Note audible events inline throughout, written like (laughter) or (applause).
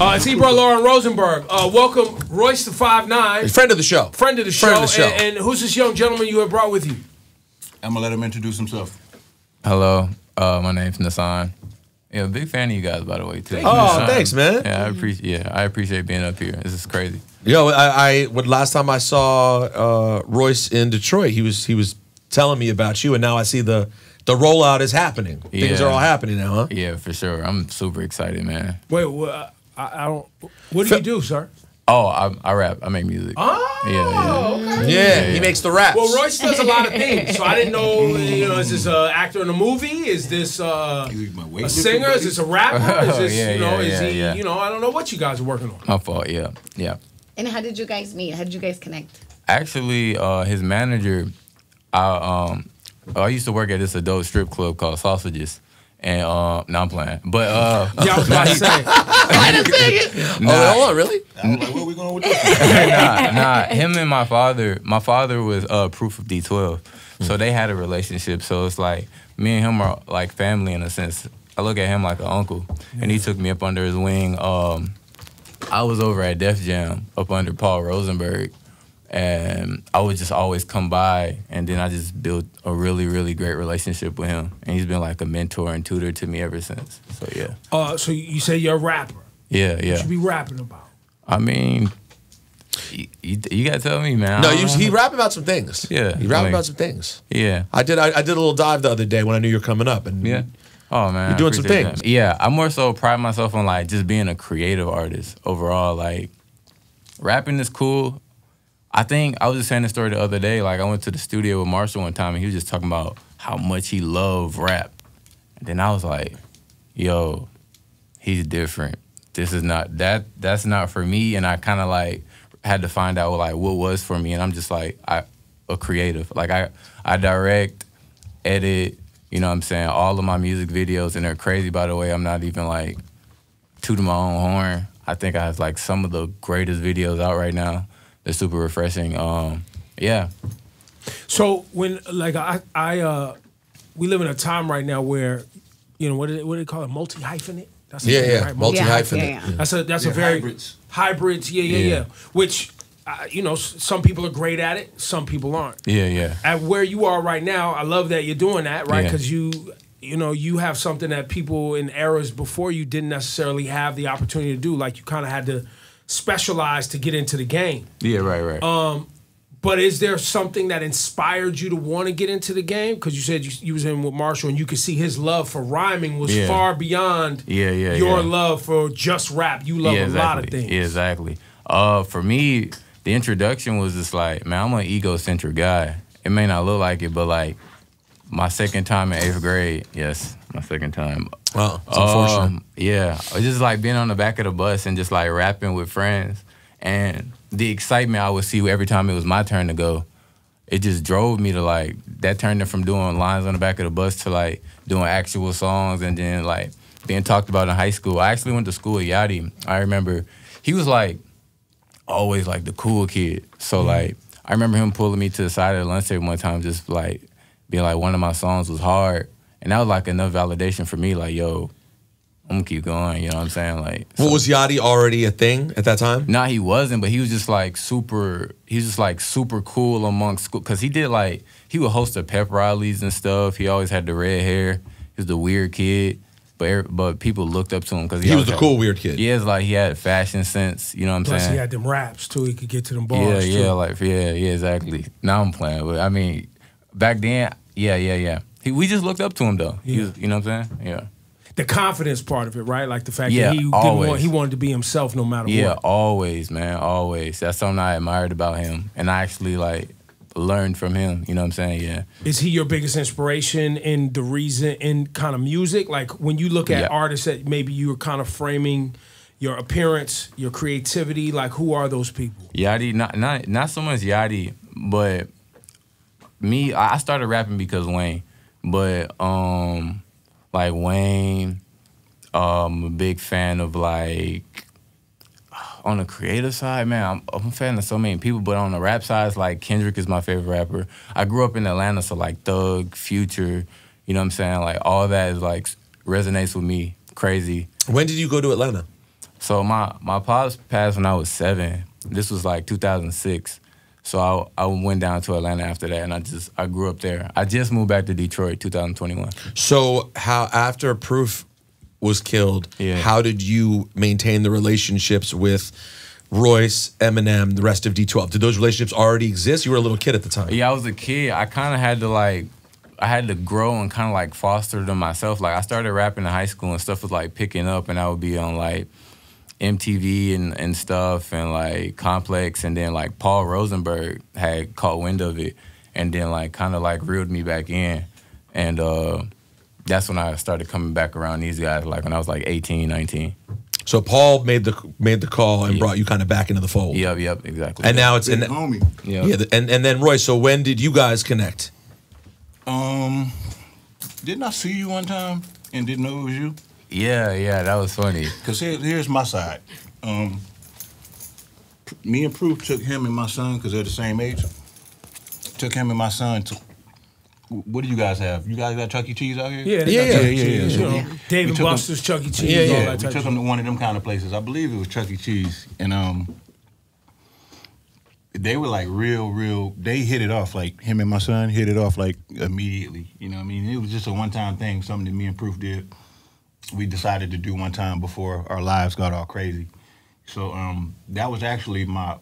Uh, it's Ebro Laura Rosenberg. Uh, welcome, Royce Da Five Nine, Friend of the show. friend of the show. Friend of the show. And, and who's this young gentleman you have brought with you? I'm gonna let him introduce himself. Hello, uh, my name's Nasaan. Yeah, big fan of you guys, by the way, too. Oh, Nasaan. thanks, man. Yeah, I appreciate. Yeah, I appreciate being up here. This is crazy. Yo, I, I when last time I saw uh, Royce in Detroit, he was he was telling me about you, and now I see the the rollout is happening. Things are all happening now, huh? Yeah, for sure. I'm super excited, man. Wait, wha- I, I don't. What do you do, sir? Oh, I, I rap. I make music. Oh, yeah, yeah. Yeah, he makes the raps. Well, Royce does a lot of things, so I didn't know. You know, is this an actor in a movie? Is this uh, a weightlifter singer? Is this a rapper? (laughs) Is this Yeah, you know? yeah, is yeah, he? yeah. You know, I don't know what you guys are working on. My fault. Yeah, yeah. And how did you guys meet? How did you guys connect? Actually, uh, his manager, I um, I used to work at this adult strip club called Sausages, and uh, no, I'm playing. But uh, Yeah, I was about to say. (laughs) oh, hold on, really? I was like, where we going with this? (laughs) nah, nah. Him and my father. My father was uh, Proof of D12, so they had a relationship. So it's like me and him are like family in a sense. I look at him like an uncle, and he took me up under his wing. Um, I was over at Def Jam up under Paul Rosenberg, and I would just always come by, and then I just built a really, really great relationship with him, and he's been like a mentor and tutor to me ever since. So yeah, Uh, so you say you're a rapper? yeah, yeah. What you yeah. be rapping about? I mean, you, you, you gotta tell me, man. No, you, he know. rap about some things. Yeah, he rap like- about some things. Yeah. I did. I, I did a little dive the other day when I knew you were coming up, and Yeah. Oh man, You're doing some things. that. Yeah, I more so pride myself on like just being a creative artist overall. Like rapping is cool. I think I was just saying the story the other day. Like I went to the studio with Marshall one time and he was just talking about how much he loved rap. And then I was like, yo, he's different. This is not that that's not for me. And I kinda like had to find out like what was for me. And I'm just like I a creative. Like I I direct, edit, you know what I'm saying, all of my music videos and they're crazy by the way. I'm not even like tooting my own horn. I think I have like some of the greatest videos out right now. They're super refreshing. Um yeah. So when like I I uh we live in a time right now where you know what do they, what do they call it multi hyphenate? That's yeah, yeah, right? multi hyphenate. Yeah, yeah, yeah. That's a that's They're a very hybrids. hybrids. Yeah, yeah, yeah. Yeah. Which uh, you know, some people are great at it, some people aren't. Yeah, yeah. At where you are right now, I love that you're doing that, right? Yeah. Because you you know you have something that people in eras before you didn't necessarily have the opportunity to do. Like you kind of had to specialize to get into the game. Yeah, right, right. Um, But is there something that inspired you to want to get into the game? Because you said you, you was in with Marshall, and you could see his love for rhyming was Yeah. far beyond Yeah, yeah, your yeah. love for just rap. You love yeah, a lot of things. Yeah, exactly. Uh, for me, the introduction was just like, man, I'm an egocentric guy. It may not look like it, but like my second time in eighth grade, yes, my second time. Oh, it's unfortunate. Um, yeah, it was just like being on the back of the bus and just like rapping with friends, and the excitement I would see every time it was my turn to go. It just drove me to like that turned it from doing lines on the back of the bus to like doing actual songs and then like being talked about in high school. I actually went to school with Yachty. I remember he was like always like the cool kid. So like I remember him pulling me to the side of the lunch table one time, just like being like one of my songs was hard, and that was like enough validation for me. Like yo, I'm gonna keep going. You know what I'm saying? Like What so- was Yachty already a thing at that time? Nah, he wasn't, but he was just like super. He was just like super cool amongst school because he did like he would host the pep rallies and stuff. He always had the red hair. He was the weird kid, but er, but people looked up to him because He was the cool weird kid. Yeah, it's like he had fashion sense. You know what I'm saying? Plus, saying? he had them raps too. He could get to them yeah, bars. yeah, too. like yeah, yeah, exactly. Now I'm playing, but I mean, back then, yeah, yeah, yeah. He, we just looked up to him though. Yeah. was, you know what I'm saying? Yeah. the confidence part of it, right? Like the fact Yeah, that he didn't always. want, he wanted to be himself no matter Yeah, what. Yeah, always, man, always. That's something I admired about him, and I actually like learned from him. You know what I'm saying? Yeah. Is he your biggest inspiration in the reason in kind of music? Like when you look at Yeah. artists that maybe you were kind of framing your appearance, your creativity, like who are those people? Yachty, not not not so much Yachty, but me. I started rapping because Wayne, but um, like Wayne, um, a big fan of like on the creative side, man. I'm, I'm a fan of so many people, but on the rap side, it's like Kendrick is my favorite rapper. I grew up in Atlanta, so like Thug, Future, you know what I'm saying? Like all that is like resonates with me. Crazy. When did you go to Atlanta? So my my pops passed when I was seven. This was like 2006. So I I went down to Atlanta after that, and I just I grew up there. I just moved back to Detroit 2021. So how after Proof was killed, Yeah. how did you maintain the relationships with Royce, Eminem, the rest of D12? Did those relationships already exist? You were a little kid at the time. Yeah, I was a kid. I kind of had to like, I had to grow and kind of like foster them myself. Like I started rapping in high school and stuff was like picking up, and I would be on like MTV and, and stuff, and like Complex, and then like Paul Rosenberg had caught wind of it, and then like kind of like reeled me back in, and uh, that's when I started coming back around these guys. Like when I was like 18, 19. So Paul made the made the call and Yeah. brought you kind of back into the fold. Yep, yep, exactly. And now it's Big and, homie. yeah, yeah, the- and and then Roy. So when did you guys connect? Um, didn't I see you one time and didn't know it was you? Yeah, yeah, that was funny. Cause here, here's my side. Um, me and Proof took him and my son because they're the same age. Took him and my son to. What do you guys have? You guys got Chuck E. Cheese out here? Yeah, they Yeah, got yeah, Chuck yeah, yeah. So you know, we- Dave and took 'em- Buster's, Chuck E. Cheese, Yeah, yeah. all we took of him to one of them kind of places. I believe it was Chuck E. Cheese, and um, they were like real, real. They hit it off like him and my son hit it off like immediately. You know, what I mean, it was just a one-time thing, something that me and Proof did. We decided to do one time before our lives got all crazy. So um, that was actually my.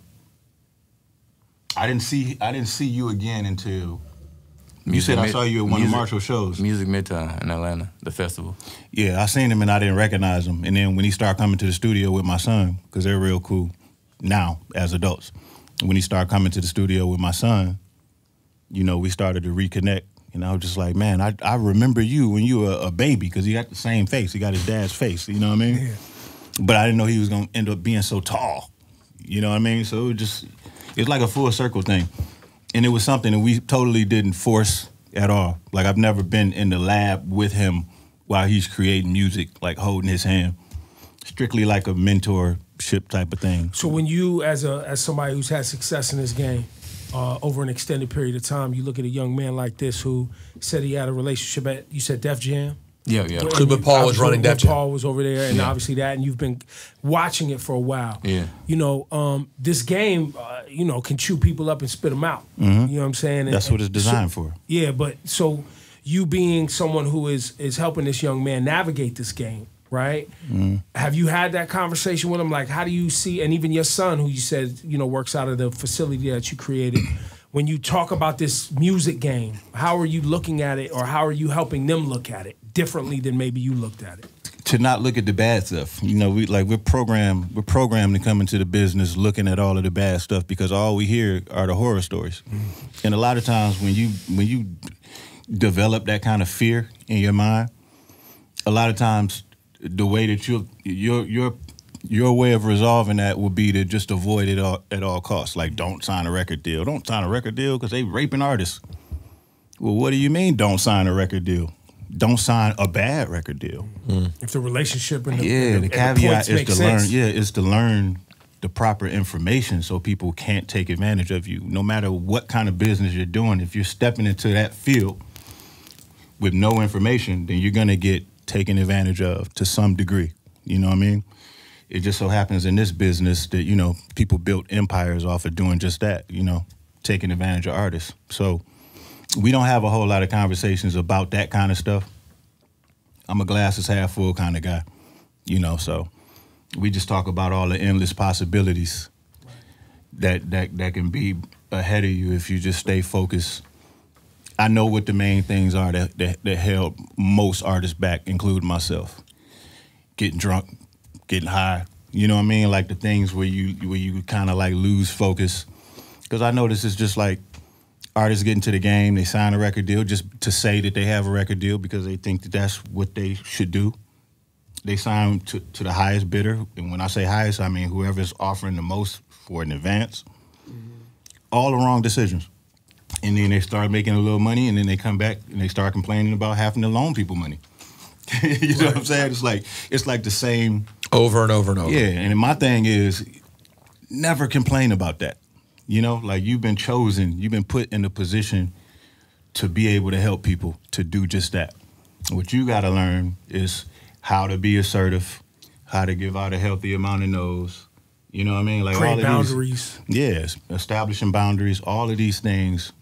I didn't see I didn't see you again until you said I saw you at one Music- of Marshall shows. Music Midtown in Atlanta, the festival. Yeah, I seen him and I didn't recognize him. And then when he started coming to the studio with my son, because they're real cool now as adults, when he started coming to the studio with my son, you know, we started to reconnect. And I was just like, man, I, I remember you when you were a baby because he got the same face. He got his dad's face. You know what I mean? But I didn't know he was going to end up being so tall. You know what I mean? So it was just, it's like a full circle thing. And it was something that we totally didn't force at all. Like I've never been in the lab with him while he's creating music, like holding his hand. Strictly like a mentorship type of thing. So when you, as a as somebody who's had success in this game uh, over an extended period of time, you look at a young man like this who said he had a relationship at you said Def Jam. Yeah, yeah. And Because when Paul was running Def Jam. Paul was over there, and Yeah. obviously that, and you've been watching it for a while. Yeah. You know, um, this game, uh, you know, can chew people up and spit them out. You know what I'm saying? And- That's what it's designed so- for. Yeah, but so you being someone who is is helping this young man navigate this game, right? Mm-hmm. Have you had that conversation with him? Like, how do you see, and even your son, who you said you know works out of the facility that you created, (clears throat) when you talk about this music game, how are you looking at it, or how are you helping them look at it differently than maybe you looked at it? to not look at the bad stuff. You know, we like we're programmed we're programmed to come into the business looking at all of the bad stuff because all we hear are the horror stories. Mm-hmm. And a lot of times when you when you develop that kind of fear in your mind, a lot of times the way that you your your your way of resolving that will be to just avoid it all, at all costs. Like, don't sign a record deal. Don't sign a record deal because they raping artists. Well, what do you mean? Don't sign a record deal. Don't sign a bad record deal. Mm. If the relationship and the, Yeah, the the, and the caveat is to sense. learn. Yeah, is to learn the proper information so people can't take advantage of you. No matter what kind of business you're doing, if you're stepping into that field with no information, then you're gonna get taken advantage of to some degree. You know what I mean? It just so happens in this business that you know people built empires off of doing just that. You know, taking advantage of artists. So we don't have a whole lot of conversations about that kind of stuff. I'm a glasses half full kind of guy, you know. So we just talk about all the endless possibilities that that that can be ahead of you if you just stay focused. I know what the main things are that that, that held most artists back, including myself. Getting drunk, getting high. You know what I mean? Like the things where you where you kind of like lose focus. Because I know this is just like artists get into the game, they sign a record deal just to say that they have a record deal because they think that that's what they should do. They sign to, to the highest bidder. And when I say highest, I mean whoever's offering the most for an advance. Mm-hmm. All the wrong decisions. And then they start making a little money and then they come back and they start complaining about having to loan people money. (laughs) you know what I'm saying? It's like it's like the same Over and over and over. yeah, and my thing is never complain about that. You know, like you've been chosen, you've been put in a position to be able to help people to do just that. What you got to learn is how to be assertive, how to give out a healthy amount of no's. You know what I mean? Like all Create of these- boundaries. Yes, establishing boundaries, all of these things.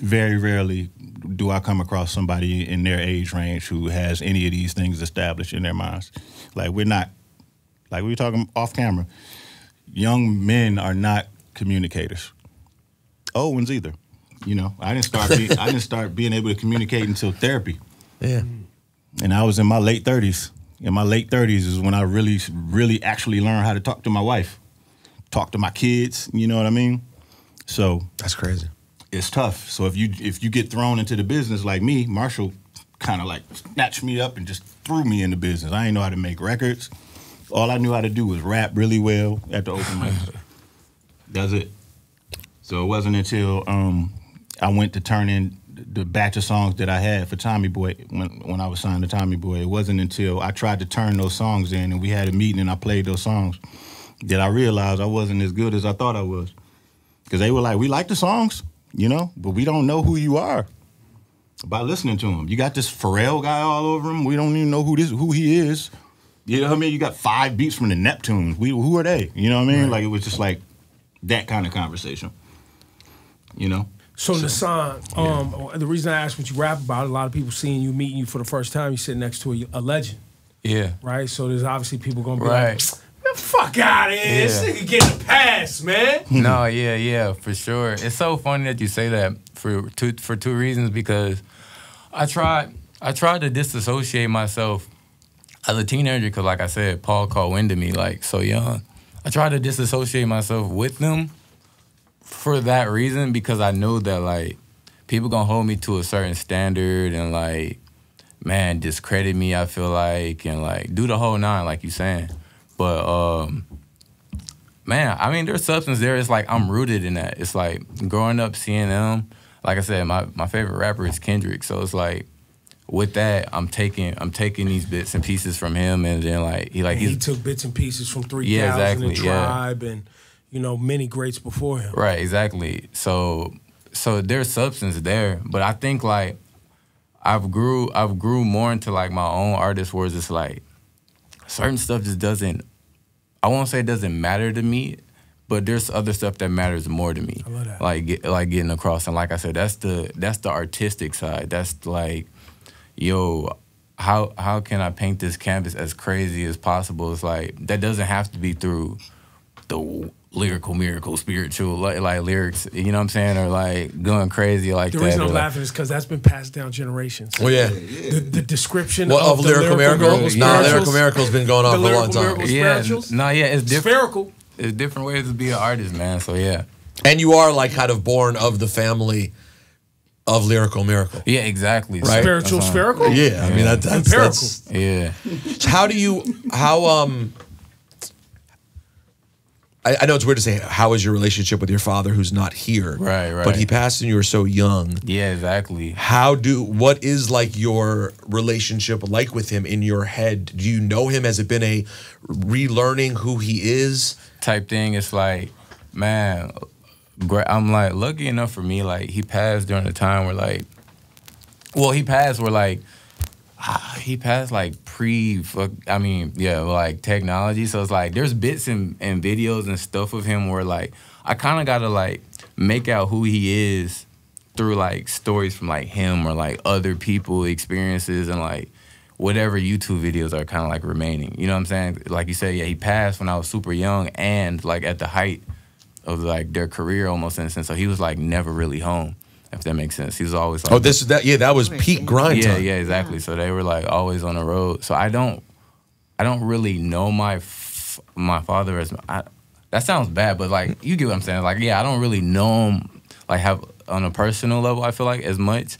Very rarely do I come across somebody in their age range who has any of these things established in their minds. Like we're not, like we were talking off camera. Young men are not communicators. Old ones either. You know, I didn't start. Be, I didn't start being able to communicate until therapy Yeah. and I was in my late thirties. In my late thirties is when I really, really actually learned how to talk to my wife, talk to my kids. You know what I mean? So That's crazy. It's tough. So if you if you get thrown into the business like me, Marshall kind of like snatched me up and just threw me in the business. I didn't know how to make records. All I knew how to do was rap really well at the open mic. That's it. So it wasn't until um, I went to turn in the batch of songs that I had for Tommy Boy when when I was signed to Tommy Boy. It wasn't until I tried to turn those songs in and we had a meeting and I played those songs that I realized I wasn't as good as I thought I was. Because they were like, we like the songs, you know, but we don't know who you are by listening to him. You got this Pharrell guy all over him. We don't even know who this who he is. You know what I mean? You got five beats from the Neptunes. We who are they? You know what I mean? Like it was just like that kind of conversation. You know? So, Nasaan, um, the reason I asked what you rap about, a lot of people seeing you, meeting you for the first time, you sit next to a, a legend, Yeah. right? So there's obviously people gonna be Right. like, "Man, fuck out of here, this nigga getting a pass, man. (laughs) no, yeah, yeah, for sure. It's so funny that you say that for two for two reasons because I tried I tried to disassociate myself as a teenager because, like I said, Paul called wind to me like so young. I tried to disassociate myself with them for that reason because I know that like people gonna hold me to a certain standard and like man discredit me. I feel like and like do the whole nine like you saying, but um man, I mean, there's substance there. It's like I'm rooted in that. It's like growing up seeing them. Like I said, my, my favorite rapper is Kendrick. So it's like with that, I'm taking I'm taking these bits and pieces from him, and then like he like he took bits and pieces from 3000 Yeah, exactly, and yeah. Tribe and, you know, many greats before him. right exactly. So so there's substance there, but I think like I've grew I've grew more into like my own artist, where it's just like certain stuff just doesn't. I won't say it doesn't matter to me, but there's other stuff that matters more to me. I love that. Like get, like getting across, and like I said, that's the that's the artistic side. That's like, yo, how how can I paint this canvas as crazy as possible? It's like that doesn't have to be through the lyrical miracle spiritual like, like lyrics you know what i'm saying or like going crazy like The that reason I'm like- laughing is because that's been passed down generations. Well, yeah. The, the description Well, of, of the lyrical, miracle? miracle Nah, lyrical miracle's been going on for a long time. yeah spirituals? no yeah it's different Spherical. it's different ways to be an artist man so yeah And you are like kind of born of the family of lyrical miracle. yeah exactly Right. Spiritual That's spherical? Yeah, I mean that, that's, Empirical. that's yeah how do you how um I, I know it's weird to say how is your relationship with your father who's not here Right, right. but he passed and you were so young yeah exactly how do what is like your relationship like with him in your head do you know him has it been a relearning who he is type thing. It's like, man, I'm like lucky enough for me. Like he passed during a time where like, well, he passed where like. (sighs) He passed like pre, I mean, yeah, like technology. So it's like there's bits and, and videos and stuff of him where like I kind of gotta like make out who he is through like stories from like him or like other people experiences and like whatever YouTube videos are kind of like remaining. You know what I'm saying? Like you said, yeah, he passed when I was super young and like at the height of like their career almost in a sense. So he was like never really home, if that makes sense. He was always like oh this is that yeah that was peak grind yeah, time yeah, exactly. So they were like always on the road. So I don't, I don't really know my f- my father as I, that sounds bad, but like you get what I'm saying. Like yeah, I don't really know him like have on a personal level. I feel like as much,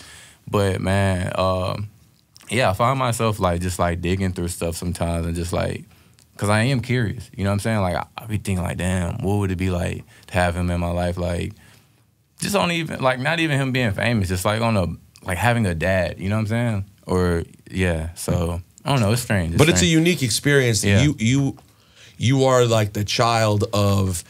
but man, um, yeah, I find myself like just like digging through stuff sometimes and just like. Cause I am curious, you know what I'm saying? Like I, I be thinking like, damn, what would it be like to have him in my life? Like, just on even like not even him being famous, just like on a like having a dad, you know what I'm saying? Or yeah, so I don't know, it's strange. but it's a unique experience Yeah. you you you are like the child of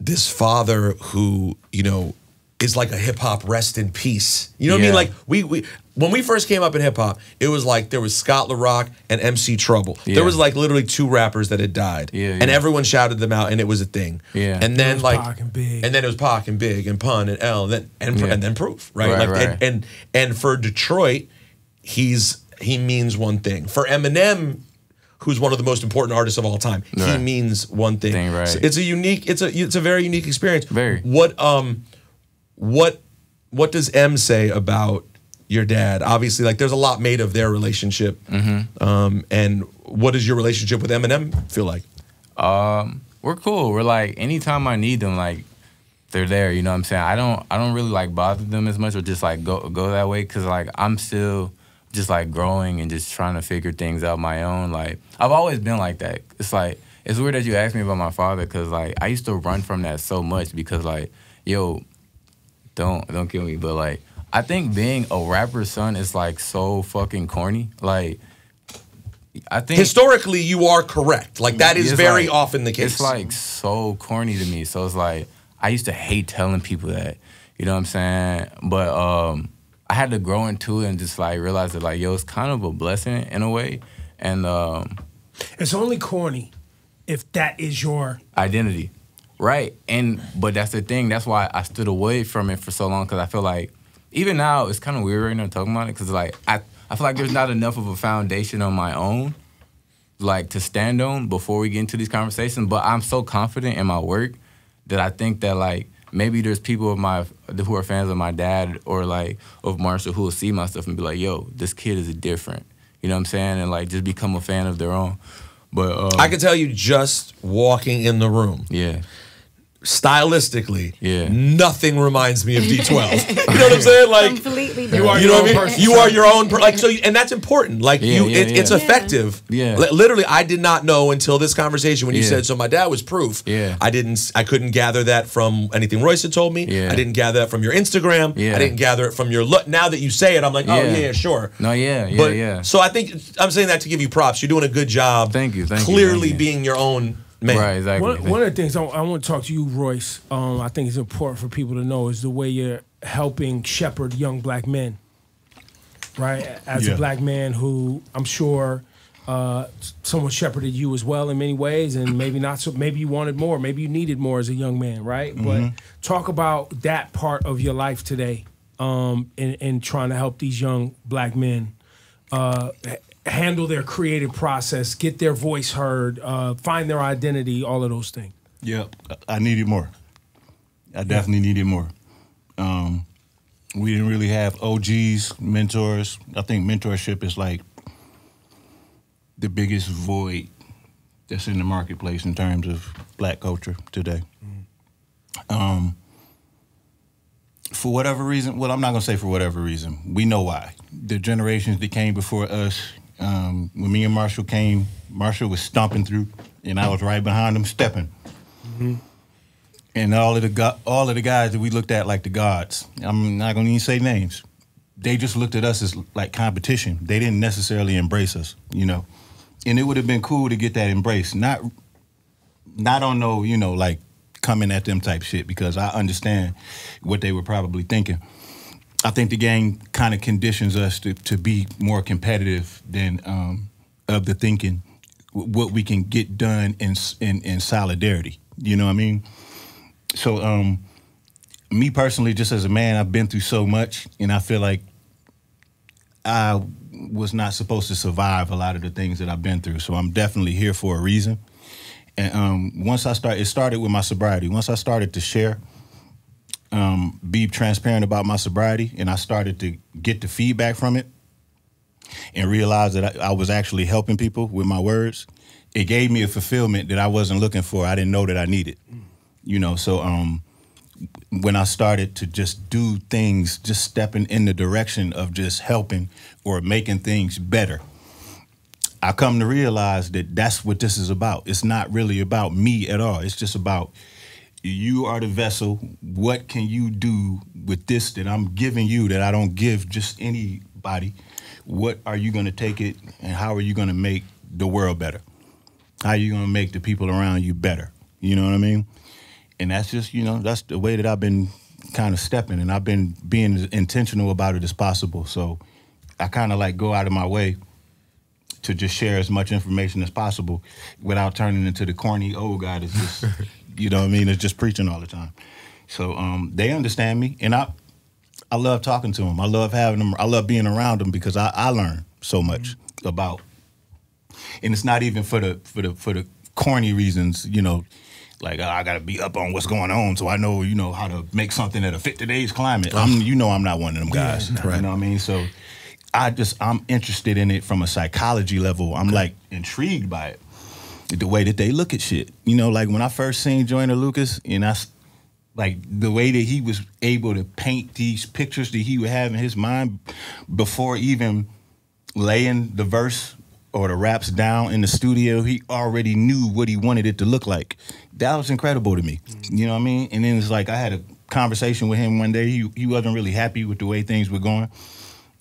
this father who you know is like a hip hop rest in peace you know what I mean like we we when we first came up in hip hop, it was like there was Scott La Rock and MC Trouble. Yeah. There was like literally two rappers that had died. Yeah, And everyone shouted them out and it was a thing. Yeah. And then was like Pac and Big. and then it was Pac and Big and Pun and L and then and, Yeah. and then Proof, right? Right, like right. And, and and for Detroit, he's he means one thing. For Eminem, who's one of the most important artists of all time, he means one thing. Thing, right. So it's a unique, it's a it's a very unique experience. Very. What um what what does M say about your dad? Obviously, like there's a lot made of their relationship. Mm-hmm. Um, and what does your relationship with Eminem feel like? Um, we're cool. We're like anytime I need them, like they're there. You know what I'm saying? I don't I don't really like bother them as much or just like go go that way because like I'm still just like growing and just trying to figure things out my own. Like I've always been like that. It's like it's weird that you asked me about my father because like I used to run from that so much because like yo, don't don't kill me, but like I think being a rapper's son is like so fucking corny. Like I think Historically, you are correct. Like that is very like- often the case. It's like so corny to me. So it's like I used to hate telling people that. You know what I'm saying? But um I had to grow into it and just like realize that like yo, it's kind of a blessing in a way. And um It's only corny if that is your identity. Right. And but that's the thing. That's why I stood away from it for so long because I feel like even now it's kind of weird right now talking about it because like I I feel like there's not enough of a foundation on my own like to stand on before we get into these conversations. But I'm so confident in my work that I think that like maybe there's people of my who are fans of my dad or like of Marshall who will see my stuff and be like, "Yo, this kid is different." You know what I'm saying? And like just become a fan of their own. But uh, I can tell you just walking in the room, yeah. Stylistically, Yeah. nothing reminds me of (laughs) D12. you know what I'm (laughs) saying? Like Completely You different. are you know your what I own mean? person. You are your own, per- like so, you- and that's important. Like Yeah, you, yeah, it, it's effective. Yeah. Literally, I did not know until this conversation when you Yeah. said, "So my dad was Proof." Yeah. I didn't, I couldn't gather that from anything Royce had told me. Yeah. I didn't gather that from your Instagram. Yeah. I didn't gather it from your look. Now that you say it, I'm like, oh Yeah. yeah, yeah sure. No, yeah, yeah, but yeah. so I think I'm saying that to give you props. You're doing a good job. Thank you, thank you, Clearly thank being your own man. Right, exactly. One, one of the things I, I want to talk to you, Royce. Um, I think it's important for people to know is the way you're helping shepherd young black men. Right, as Yeah. a black man who I'm sure uh, someone shepherded you as well in many ways, and maybe not so. Maybe you wanted more. Maybe you needed more as a young man. Right, but talk about that part of your life today, um, in, in trying to help these young black men uh, h- handle their creative process, get their voice heard, uh, find their identity, all of those things. Yep, I needed more. I definitely needed more. Um, we didn't really have OGs, mentors. I think mentorship is like the biggest void that's in the marketplace in terms of black culture today. Um, for whatever reason, well, I'm not gonna say for whatever reason. We know why. The generations that came before us, um, when me and Marshall came, Marshall was stomping through, and I was right behind him, stepping. And all of the go- all of the guys that we looked at like the gods. I'm not gonna even say names. They just looked at us as like competition. They didn't necessarily embrace us, you know. And it would have been cool to get that embrace, not not on no, you know, like coming at them type shit because I understand what they were probably thinking. I think the game kind of conditions us to, to be more competitive than um, of the thinking what we can get done in, in in solidarity. You know what I mean? So, um, me personally, just as a man, I've been through so much, and I feel like I was not supposed to survive a lot of the things that I've been through. So I'm definitely here for a reason. And um, once I start, it started with my sobriety. Once I started to share, um, be transparent about my sobriety, and I started to get the feedback from it, and realize that I, I was actually helping people with my words. It gave me a fulfillment that I wasn't looking for. I didn't know that I needed. You know, so um, when I started to just do things, just stepping in the direction of just helping or making things better, I come to realize that that's what this is about. It's not really about me at all. It's just about you are the vessel. What can you do with this that I'm giving you that I don't give just anybody? What are you going to take it and how are you going to make the world better? How are you going to make the people around you better? You know what I mean? And that's just, you know, that's the way that I've been kind of stepping and I've been being as intentional about it as possible. So I kind of like go out of my way to just share as much information as possible without turning into the corny oh, old guy that's just, (laughs) you know what I mean, It's just preaching all the time. So um, they understand me, and I, I love talking to them. I love having them. I love being around them because I, I learn so much about, and it's not even for the for the for the corny reasons, you know. Like "Oh, I gotta be up on what's going on, so I know you know how to make something that'll fit today's climate. I'm, you know, I'm not one of them guys. You know what I mean? So I just I'm interested in it from a psychology level. I'm like intrigued by it, the way that they look at shit. You know, like when I first seen Joyner Lucas, and I like the way that he was able to paint these pictures that he would have in his mind before even laying the verse or the raps down in the studio. He already knew what he wanted it to look like. That was incredible to me. You know what I mean? And then it's like I had a conversation with him one day. He he wasn't really happy with the way things were going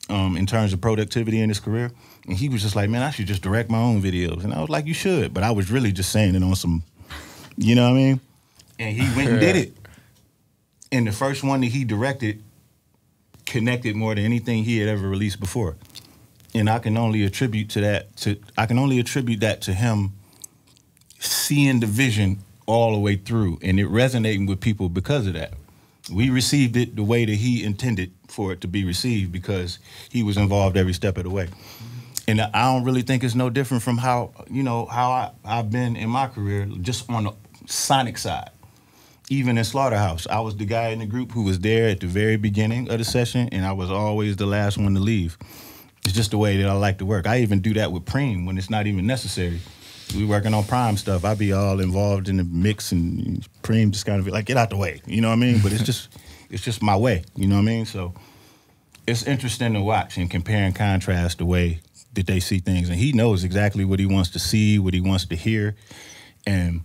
um, in terms of productivity in his career. And he was just like, man, I should just direct my own videos. And I was like, you should. But I was really just saying it on some, you know what I mean? And he went and did it. And the first one that he directed connected more than anything he had ever released before. And I can only attribute to that to I can only attribute that to him seeing the vision all the way through and it resonating with people because of that. We received it the way that he intended for it to be received because he was involved every step of the way. And I don't really think it's no different from how, you know, how I, I've been in my career, just on the sonic side. Even in Slaughterhouse, I was the guy in the group who was there at the very beginning of the session, and I was always the last one to leave. It's just the way that I like to work. I even do that with Preem when it's not even necessary. We working on PRhyme stuff. I be all involved in the mix, and Preem just kind of be like, "Get out the way," you know what I mean? But it's just, (laughs) it's just my way, you know what I mean? So it's interesting to watch and compare and contrast the way that they see things. And he knows exactly what he wants to see, what he wants to hear. And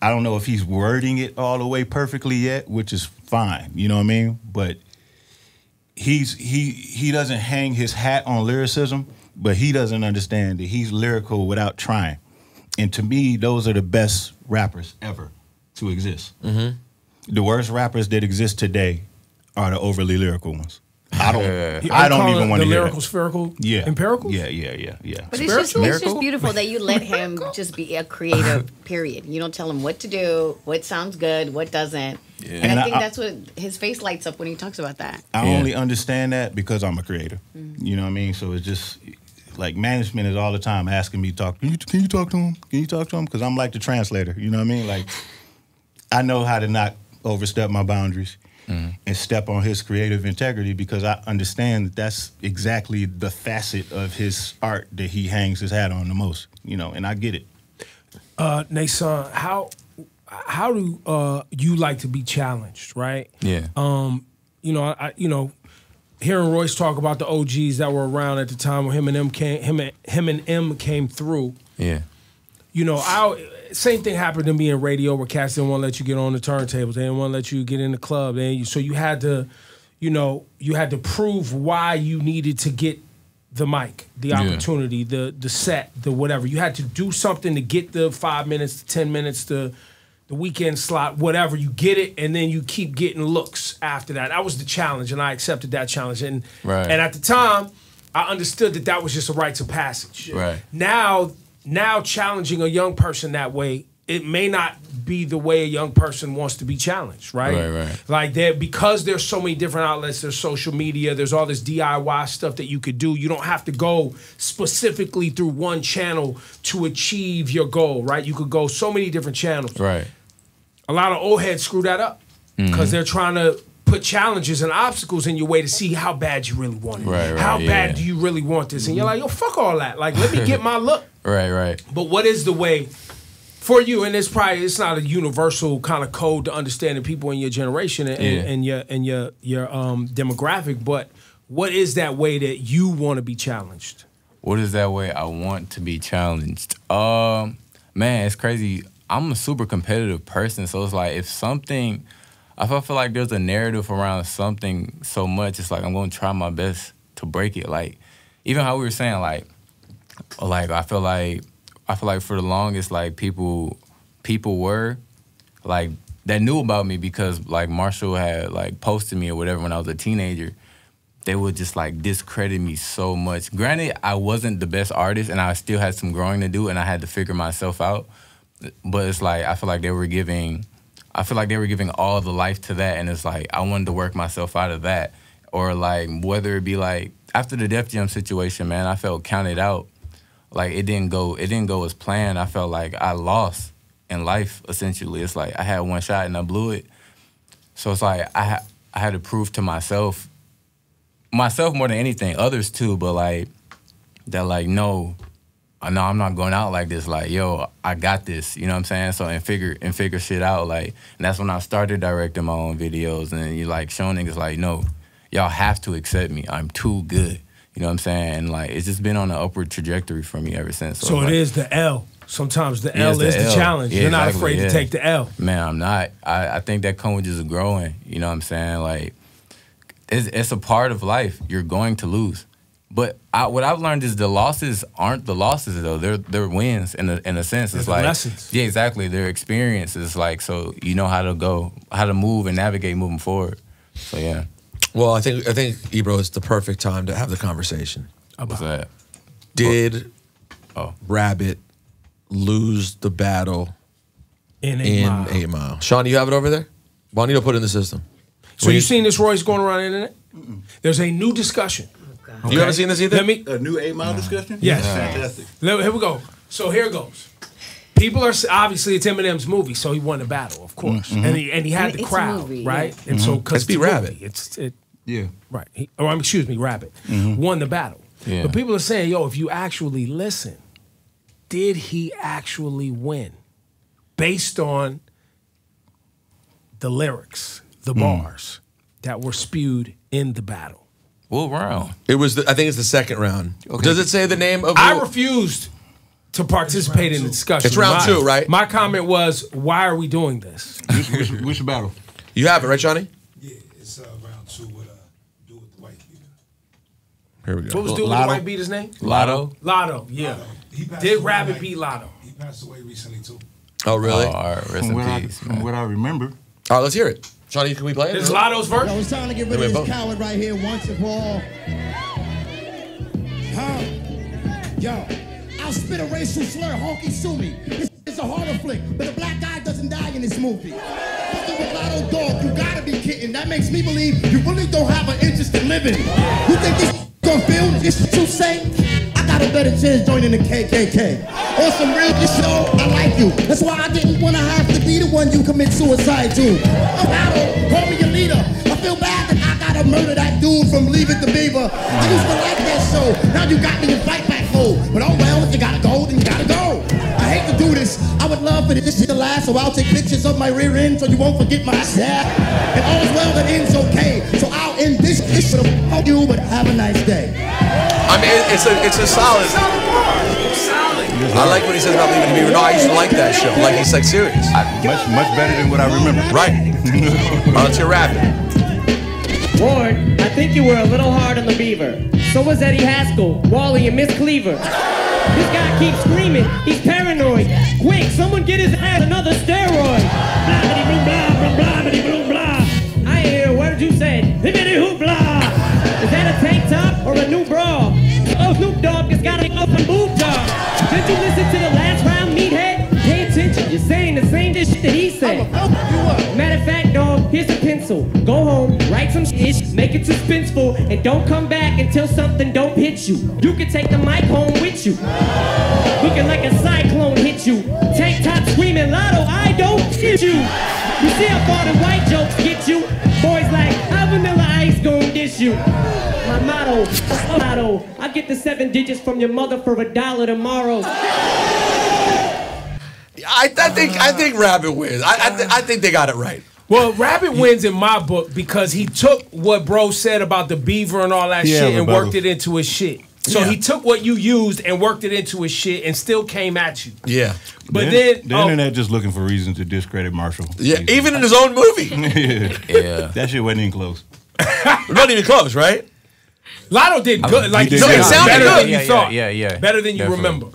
I don't know if he's wording it all the way perfectly yet, which is fine, you know what I mean? But he's he he doesn't hang his hat on lyricism, but he doesn't understand that he's lyrical without trying. And to me, those are the best rappers ever to exist. Mm-hmm. The worst rappers that exist today are the overly lyrical ones. (laughs) I don't. You- I don't even want to hear lyrical that. spherical Yeah. empirical Yeah, yeah, yeah, yeah. But it's just, it's just beautiful that you let him (laughs) just be a creative, period. You don't tell him what to do, what sounds good, what doesn't. And, And I I- think I- that's what his face lights up when he talks about that. I Yeah. only understand that because I'm a creator. Mm-hmm. You know what I mean? So it's just like management is all the time asking me to talk. Can you, can you talk to him? Can you talk to him? Because I'm like the translator. You know what I mean? Like I know how to not overstep my boundaries and step on his creative integrity because I understand that that's exactly the facet of his art that he hangs his hat on the most. You know, and I get it. uh, Nasaan, how how do uh, you like to be challenged, right? Yeah. Um, you know, I, you know, hearing Royce talk about the OGs that were around at the time when him and M came, him and him and M came through. yeah. You know, I same thing happened to me in radio where cats didn't want to let you get on the turntables. They didn't want to let you get in the club. They, so you had to, you know, you had to prove why you needed to get the mic, the Yeah. opportunity, the the set, the whatever. You had to do something to get the five minutes, the ten minutes, the the weekend slot, whatever. You get it, and then you keep getting looks after that. That was the challenge, and I accepted that challenge. And Right. and at the time, I understood that that was just a rites of passage. Right. Now, now challenging a young person that way, it may not be the way a young person wants to be challenged, right? Right, right. Like there because there's so many different outlets, there's social media, there's all this DIY stuff that you could do. You don't have to go specifically through one channel to achieve your goal, right? You could go so many different channels Right. a lot of old heads screw that up Mm-hmm. because they're trying to put challenges and obstacles in your way to see how bad you really want it. Right, right, how yeah. bad do you really want this? And you're like, yo, fuck all that. Like, let me get (laughs) my look. Right. Right. But what is the way for you? And it's probably it's not a universal kind of code to understanding people in your generation and, Yeah. and, and your and your your um, demographic. But what is that way that you want to be challenged? What is that way I want to be challenged? Um, man, it's crazy. I'm a super competitive person, so it's like if something, if I feel like there's a narrative around something so much, it's like I'm gonna try my best to break it. Like even how we were saying, like, like I feel like I feel like for the longest, like people, people were like that knew about me because like Marshall had like posted me or whatever when I was a teenager they would just like discredit me so much. Granted, I wasn't the best artist, and I still had some growing to do, and I had to figure myself out. But it's like I feel like they were giving, I feel like they were giving all the life to that, and it's like I wanted to work myself out of that, or like whether it be like after the Def Jam situation, man, I felt counted out. Like it didn't go, it didn't go as planned. I felt like I lost in life. Essentially, it's like I had one shot and I blew it. So it's like I ha- I had to prove to myself, myself more than anything, others too, but like that like no, I know I'm not going out like this. Like yo, I got this. You know what I'm saying? So and figure and figure shit out. Like and that's when I started directing my own videos and you like showing niggas like no, y'all have to accept me. I'm too good. You know what I'm saying? And like it's just been on an upward trajectory for me ever since. So like, it is the L. Sometimes the Yeah, L it's is the L. challenge. Yeah, You're not exactly, afraid yeah. to take the L. Man, I'm not. I, I think that comes with just growing. You know what I'm saying? Like, it's, it's a part of life. You're going to lose. But I, what I've learned is the losses aren't the losses though. They're they're wins in a in a sense. It's the like lessons. yeah, exactly. They're experiences. Like so, you know how to go, how to move and navigate moving forward. So yeah, Well, I think I think Ebro is the perfect time to have the conversation. what's that? Did Oh. Rabbit lose the battle In a in mile. Eight Mile? Sean, do you have it over there? Juanito put it in the system. So you seen this Royce going around the internet? There's a new discussion. You haven't seen this either? Let me. A new eight mile discussion? Yes. Fantastic. Let- Here we go. So here it goes. People are obviously it's Eminem's movie, so he won the battle, of course, mm-hmm. and he and he had I mean, the it's a crowd, movie, right? yeah. And so mm-hmm. because Let's be Rabbit. it's it Yeah. right. He, oh, or um, excuse me, Rabbit mm-hmm. won the battle. Yeah. But people are saying, yo, if you actually listen, did he actually win based on the lyrics, the mm. bars that were spewed in the battle? What round? It was. The, I think it's the second round. Does it say the name of? I who- refused to participate in the discussion. It's round My- two, right? My comment was, why are we doing this? Which, which, which battle? you have it, right, Johnny? Yeah, it's uh, round two with uh, do with the white beater. Here we go. What go. was dude with the Lotto. white beater's name? Lotto. Lotto, yeah. He Did Rabbit like- beat Lotto? He passed away recently too. Oh, really? Oh, all right, rest From in what, I, peace. from what I remember. All right, let's hear it. Johnny, can we play it? This is Lotto's verse? Yo, it's time to get rid of a this vote. coward right here once and for all. Huh? Yo, I'll spit a racial slur, honky sue me. This is a horror flick, but a black guy doesn't die in this movie. Fucking Lotto Dog, you gotta be kidding. That makes me believe you really don't have an interest in living. You think this gonna feel this you say? I got a better chance joining the KKK. On some real though, I like you. That's why I didn't wanna have to be the one you commit suicide to. I'm Lotto, call me your leader. I feel bad that I gotta murder that dude from Leave It to Beaver. I used to like that show. Now you got me in fight back mode. But oh would love for this shit to last, so I'll take pictures of my rear end so you won't forget my step. And all's well that ends okay. So I'll end this shit with a fuck you, but have a nice day. I mean, it's a it's a solid. I like what he says about leaving the beaver. No, I used to like that show. Like he's like serious. Much much better than what I remember. Right. Uh, on to your Rabbit. Ward, I think you were a little hard on the beaver. So was Eddie Haskell, Wally, and Miss Cleaver. This guy keeps screaming. He's paranoid. Quick, someone get his ass another steroid. Blah, bitty, blue, blah, blah, blah, bitty, blue, blah. I hear what did you say? Hibbity, hoop, blah. Is that a tank top or a new bra? Oh, Snoop Dogg has got an open boob job. Did you listen to the last round, meathead? Pay attention. You're saying the same shit that he said. Matter of fact, dog, here's a pencil. Go home, write some shit, make it suspenseful, and don't come back until something don't hit you. You can take the mic home with you. Looking like a cyclone hit you. Tank top screaming lotto, I don't hit you. You see how far the white jokes get you? Boys like, how vanilla ice gon' dish you? My motto, motto, I get the seven digits from your mother for a dollar tomorrow. I, I think I think Rabbit wins. I I, th- I think they got it right. Well, Rabbit wins in my book because he took what bro said about the beaver and all that Yeah, shit and rebuttal. worked it into his shit. So Yeah. he took what you used and worked it into his shit and still came at you. Yeah. But the, then, the oh, internet just looking for reasons to discredit Marshall. Yeah. Even in (laughs) his own movie. (laughs) Yeah. that shit wasn't even close. (laughs) Not even close, right? Lotto did good. Like did you good. said, It sounded better good. than you Yeah, yeah, thought. yeah, yeah. Better than you Definitely. remember.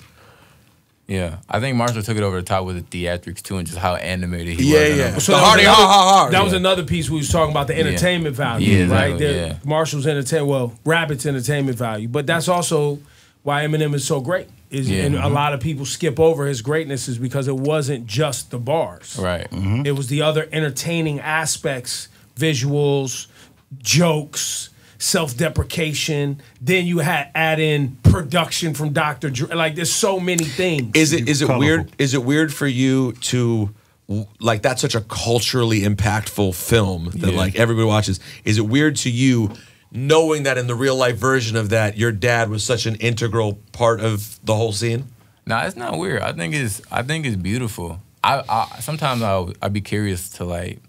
Yeah, I think Marshall took it over the top with the theatrics too, and just how animated he Yeah, was. in yeah. So that the was hardy another- ha ha ha. That was another piece we was talking about the entertainment value, Yeah, right? exactly, The yeah. Marshall's entertain well, Rabbit's entertainment value, but that's also why Eminem is so great. Is Yeah. and a mm-hmm. lot of people skip over his greatness is because it wasn't just the bars, Right. Mm-hmm. It was the other entertaining aspects, visuals, jokes, self-deprecation. Then you had add in production from Dr. Dre. Like there's so many things. Is it is it Colorful. weird? Is it weird for you to like that's such a culturally impactful film that Yeah. like everybody watches? Is it weird to you knowing that in the real life version of that, your dad was such an integral part of the whole scene? No, it's not weird. I think it's I think it's beautiful. I, I sometimes I'll I'd be curious to like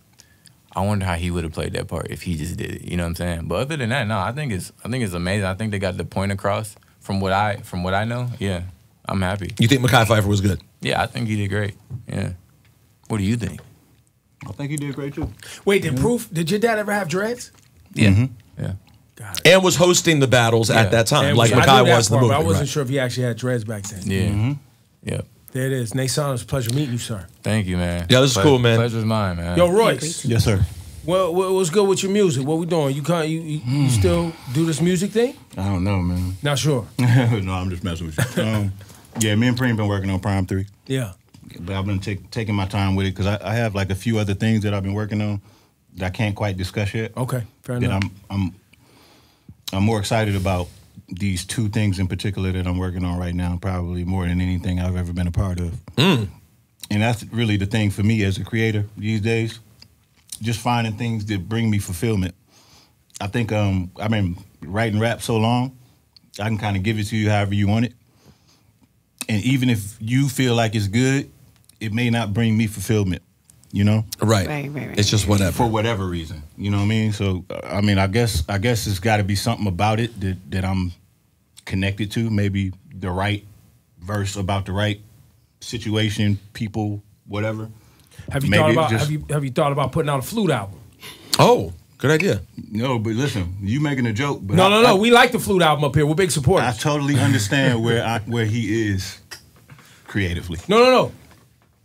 I wonder how he would have played that part if he just did it. You know what I'm saying? But other than that, no, I think it's I think it's amazing. I think they got the point across from what I from what I know. Yeah, I'm happy. You think Mekhi Phifer was good? Yeah, I think he did great. Yeah. What do you think? I think he did great too. Wait, did proof? Did your dad ever have dreads? Yeah. Mm-hmm. Yeah. God. And was hosting the battles Yeah. at that time, And like I knew Mackay was in the part, movie. I wasn't right. sure if he actually had dreads back then. Yeah. Mm-hmm. Yep. There it is. Nasaan, it's a pleasure meeting you, sir. Thank you, man. Yeah, this is cool, man. Pleasure's mine, man. Yo, Royce, Yes, sir. what, what what's good with your music? What we doing? You can't you, you, you still do this music thing? I don't know, man. Not sure. (laughs) no, I'm just messing with you. Um, yeah, me and Preem been working on PRhyme Three, Yeah. but I've been take, taking my time with it because I, I have like a few other things that I've been working on that I can't quite discuss yet. Okay. Fair that enough. I'm I'm I'm more excited about these two things in particular that I'm working on right now, probably more than anything I've ever been a part of. And that's really the thing for me as a creator these days. Just finding things that bring me fulfillment. I think um, I've been writing rap so long, I can kind of give it to you however you want it. And even if you feel like it's good, it may not bring me fulfillment, you know? Right. Right, right, right, It's just whatever. for whatever reason. You know what I mean? So I mean, I guess I guess it's got to be something about it that that I'm connected to. Maybe the right verse about the right situation, people, whatever. have you maybe thought about just- have you have you thought about putting out a flute album? Oh, good idea. No, but listen, you making a joke, but No, I, no, no. I, we like the flute album up here. We're big supporters. I totally understand where I, where he is creatively. No, no, no.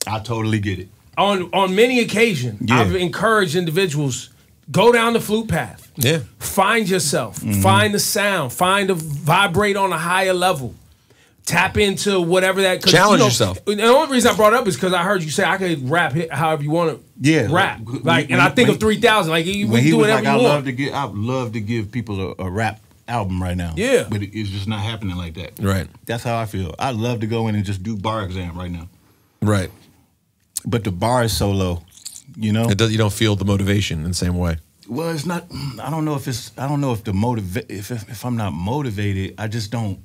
I totally get it. On on many occasions, Yeah. I've encouraged individuals go down the flute path. Yeah. Find yourself. Mm-hmm. Find the sound. Find a vibrate on a higher level. Tap into whatever that Challenge you know, yourself. The only reason I brought it up is because I heard you say I could rap however you want to Yeah, rap. Like, and I think of three thousand. Like you When we he do was whatever like, I love to give, I love to give people a, a rap album right now. Yeah. but it- it's just not happening like that. Right. That's how I feel. I love to go in and just do bar exam right now. Right. But the bar is so low. You know, It does, you don't feel the motivation in the same way. well, it's not. I don't know if it's. I don't know if the motive. If, if if I'm not motivated, I just don't.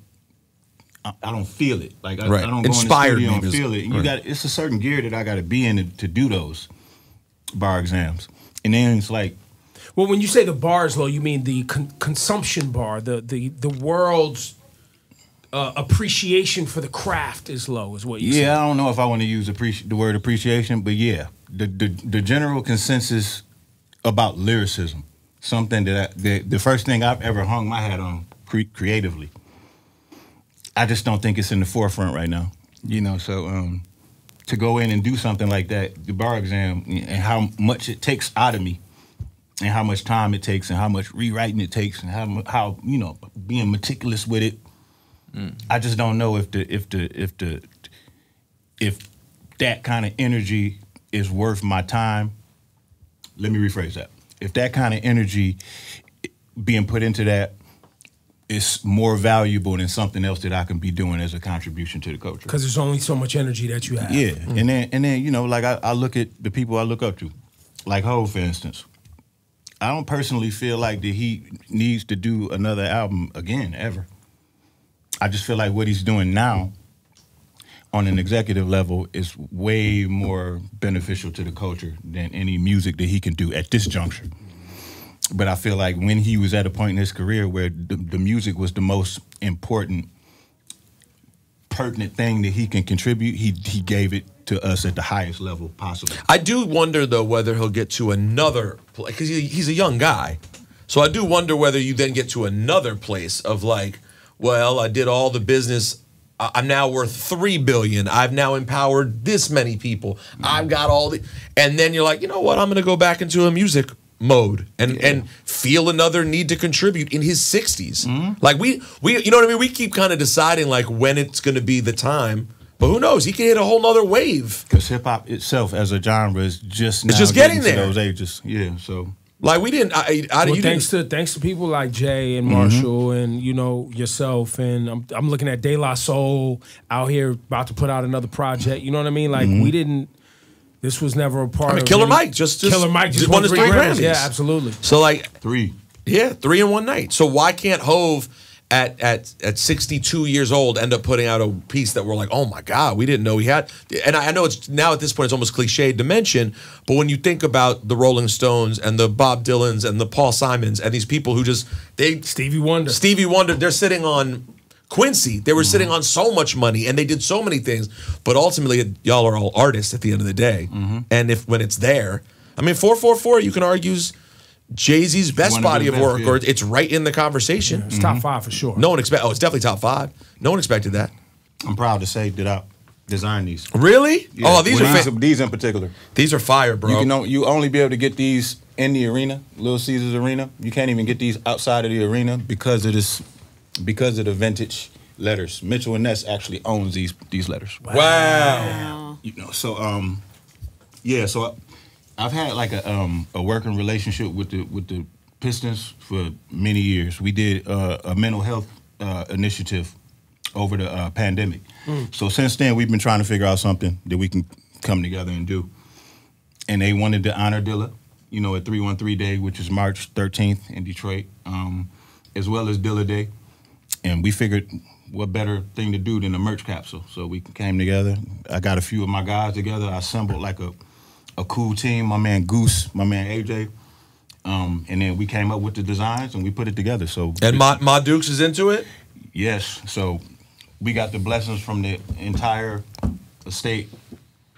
I, I don't feel it. Like I, Right. I don't Inspired go in the studio and feel it. And right. You got. It's a certain gear that I got to be in to, to do those bar exams. And then it's like, Well, when you say the bar is low, you mean the con- consumption bar, the the the world's uh, appreciation for the craft is low, is what you yeah, say. I don't know if I want to use appreci- the word appreciation, but yeah, the, the the general consensus about lyricism, something that I, the the first thing I've ever hung my hat on cre- creatively. I just don't think it's in the forefront right now. You know, so um, to go in and do something like that, the bar exam, and how much it takes out of me, and how much time it takes, and how much rewriting it takes, and how how you know being meticulous with it. Mm. I just don't know if the if the if the if that kind of energy is worth my time. Let me rephrase that. If that kind of energy being put into that is more valuable than something else that I can be doing as a contribution to the culture. Because there's only so much energy that you have. Yeah, mm. and then and then you know, like I, I look at the people I look up to, like Hov, for instance. I don't personally feel like that he needs to do another album again ever. I just feel like what he's doing now, on an executive level, is way more beneficial to the culture than any music that he can do at this juncture. But I feel like when he was at a point in his career where the, the music was the most important pertinent thing that he can contribute, he he gave it to us at the highest level possible. I do wonder though whether he'll get to another place because he, he's a young guy. So I do wonder whether you then get to another place of like, well, I did all the business I'm now worth three billion. I've now empowered this many people. I've got all the, and then you're like, you know what? I'm going to go back into a music mode and and feel another need to contribute in his 60s. Mm-hmm. Like we we you know what I mean? We keep kind of deciding like when it's going to be the time, but who knows? He could hit a whole nother wave. Because hip hop itself as a genre is just now It's just getting to there. those ages. Yeah, so Like we didn't. I, I, Well, you thanks didn't. to thanks to people like Jay and mm-hmm. Marshall and you know yourself and I'm I'm looking at De La Soul out here about to put out another project. You know what I mean? Like we mm-hmm. didn't. This was never a part I mean, of Killer Mike just, just Killer Mike just, won his three three Grammys. Grammys. Yeah, absolutely. So like three. Yeah, three in one night. So why can't Hov at at at 62 years old end up putting out a piece that we're like, oh my god, we didn't know he had. And I, I know it's now at this point it's almost cliched to mention, but when you think about the Rolling Stones and the Bob Dylans and the Paul Simons and these people who just they Stevie Wonder. Stevie Wonder, they're sitting on Quincy. They were Mm-hmm. sitting on so much money and they did so many things, but ultimately y'all are all artists at the end of the day. Mm-hmm. And if when it's there, I mean 444 you can argue's Jay Z's best body of best, work, yeah. or it's right in the conversation. It's top five for sure. No one expect. Oh, it's definitely top five. No one expected that. I'm proud to say that I designed these. Really? Yeah, oh, these well, are these, fa- these in particular. these are fire, bro. You can o- you only be able to get these in the arena, Little Caesars Arena. You can't even get these outside of the arena because of this, because of the vintage letters. Mitchell and Ness actually owns these these letters. wow. You know, so um, yeah. So I've had like a um a working relationship with the with the Pistons for many years. We did uh, a mental health uh, initiative over the uh, pandemic. So since then, we've been trying to figure out something that we can come together and do. And they wanted to honor Dilla, you know, at 313 Day, which is March 13th in Detroit, um, as well as Dilla Day. And we figured what better thing to do than a merch capsule. So we came together. I got a few of my guys together. I assembled like a, a cool team. My man Goose, my man AJ. Um, and then we came up with the designs and we put it together. So And Ma, Ma Dukes is into it. Yes. So we got the blessings from the entire estate,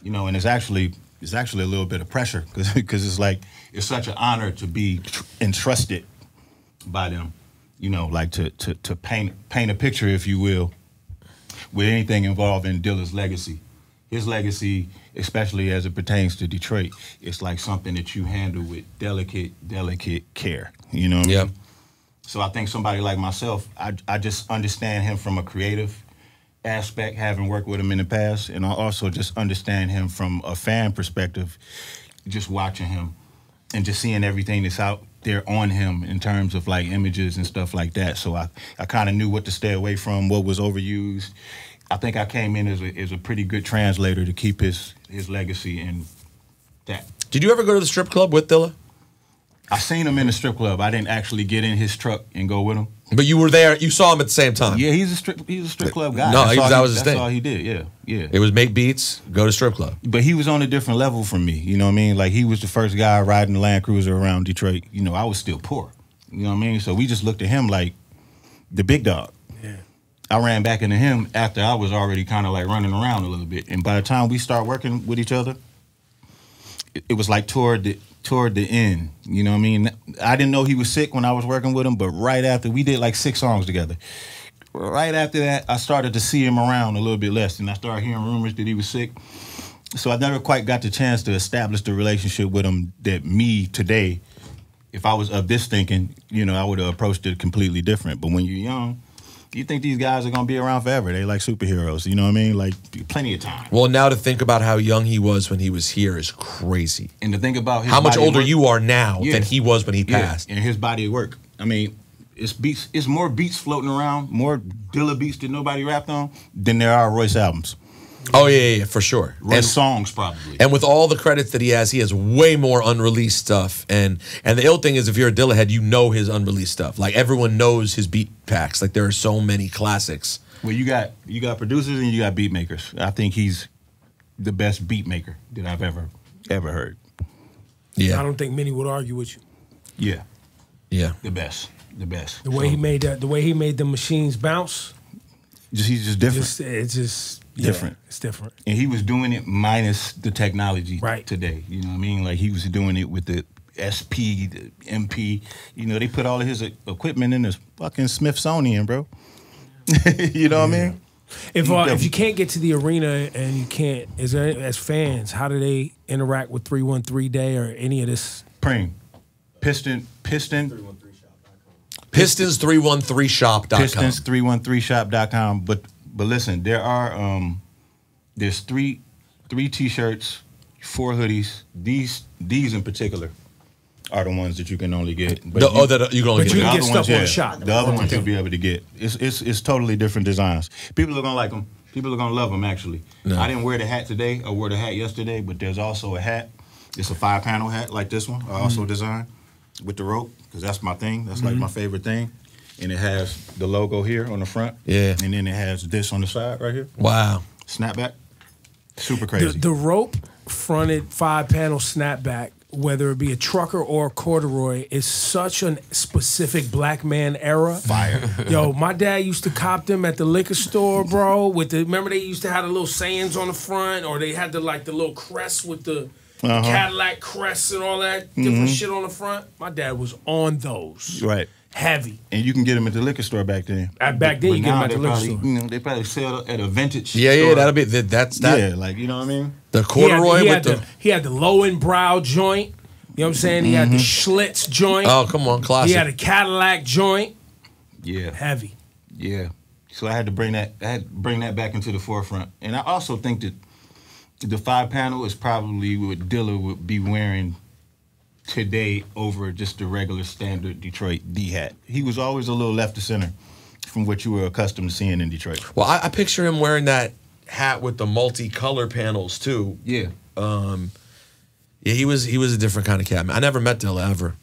you know, and it's actually it's actually a little bit of pressure because it's like it's such an honor to be tr- entrusted by them, you know, like to to to paint paint a picture, if you will, with anything involving Dilla's legacy. His legacy, especially as it pertains to Detroit, it's like something that you handle with delicate, delicate care. You know what I Yeah. mean? So I think somebody like myself, I, I just understand him from a creative aspect, having worked with him in the past, and I also just understand him from a fan perspective, just watching him and just seeing everything that's out there on him in terms of like images and stuff like that. So I, I kind of knew what to stay away from, what was overused. I think I came in as a, as a pretty good translator to keep his his legacy and that. Did you ever go to the strip club with Dilla? I seen him in the strip club. I didn't actually get in his truck and go with him. But you were there. You saw him at the same time. Yeah, he's a strip. He's a strip club guy. No, That's he- that was his that's thing. all he did. Yeah, yeah. It was make beats, go to strip club. But he was on a different level from me. You know what I mean? Like he was the first guy riding the Land Cruiser around Detroit. You know, I was still poor. You know what I mean? So we just looked at him like the big dog. I ran back into him after I was already kind of like running around a little bit. And by the time we start working with each other, it, it was like toward the toward the end. You know what I mean? I didn't know he was sick when I was working with him, but right after we did like six songs together. Right after that, I started to see him around a little bit less, and I started hearing rumors that he was sick. So I never quite got the chance to establish the relationship with him that me today, if I was of this thinking, you know, I would have approached it completely different. But when you're young, you think these guys are gonna be around forever. They like superheroes. You know what I mean? Like plenty of time. Well, now to think about how young he was when he was here is crazy. And to think about his How much older work- you are now Yeah. than he was when he Yeah, passed. and his body of work. I mean, it's beats. It's more beats floating around, more Dilla beats that nobody rapped on than there are Royce albums. Oh yeah, yeah, yeah, for sure. Royce And, songs probably. and with all the credits that he has, he has way more unreleased stuff. And and the ill thing is, if you're a Dilla head, you know his unreleased stuff. Like everyone knows his beat packs. Like there are so many classics. Well, you got you got producers and you got beat makers. I think he's the best beat maker that I've ever ever heard. Yeah, I don't think many would argue with you. Yeah, yeah. the best, the best. The way he made that, the way he made the machines bounce, just he's just different. just it's just yeah, Different. It's different. and he was doing it minus the technology Right. today. You know what I mean? Like he was doing it with the SP, the MP. You know, they put all of his equipment in this fucking Smithsonian, bro. (laughs) you know what I mean? If uh, if you can't get to the arena and you can't, is there as fans, how do they interact with three one three day or any of this? Preem, Piston, Piston, Pistons313shop.com. Pistons313shop.com. But but listen, there are um there's three three t-shirts, four hoodies. These these in particular are the ones that you can only get. But The- oh, that you can only But get you the can other get ones, stuff on yeah, the shop. The other ones you'll be able to get. It's it's it's totally different designs. People are gonna like them. People are gonna love them. Actually, No. I didn't wear the hat today. I wore the hat yesterday, but there's also a hat. It's a five panel hat like this one. I also designed with the rope because that's my thing. That's like my favorite thing. And it has the logo here on the front. Yeah. And then it has this on the side right here. Wow. Snapback. Super crazy. the rope fronted five panel snapback, whether it be a trucker or a corduroy, is such a specific black man era. Fire. (laughs) Yo, my dad used to cop them at the liquor store, bro. With the remember they used to have the little sayings on the front, or they had the like the little crest with the Uh-huh. Cadillac crest and all that different shit on the front. My dad was on those. right. Heavy. And you can get them at the liquor store back then. Uh, back then, But you get 'em now at the liquor probably, store. You know, they probably sell at a vintage. Yeah, yeah, that'll be that, that's that. yeah, like you know what I mean. The He had, corduroy he with had the, the, he had the Löwenbräu joint. You know what I'm saying? He had the Schlitz joint. Oh, come on, classic. he had a Cadillac joint. Yeah, Heavy. yeah. So I had to bring that. I had to bring that back into the forefront. And I also think that the five panel is probably what Dilla would be wearing today over just the regular standard Detroit D hat. He was always a little left to center from what you were accustomed to seeing in Detroit. well, I, I picture him wearing that hat with the multicolor panels too. Yeah. Um, yeah, he was he was a different kind of cat. I never met Dilla ever.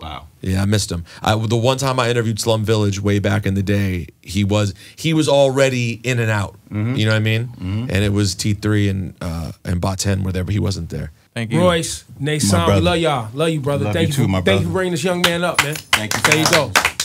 Wow. Yeah, I missed him. I, the one time I interviewed Slum Village way back in the day, he was he was already in and out. Mm-hmm. You know what I mean? And it was T three and uh, and Baatin were there, but he wasn't there. Thank you. Royce, Nasaan, we love y'all. Love you, brother. Love thank you you, too, for, my Thank you for bringing this young man up, man. Thank you for There you go. us.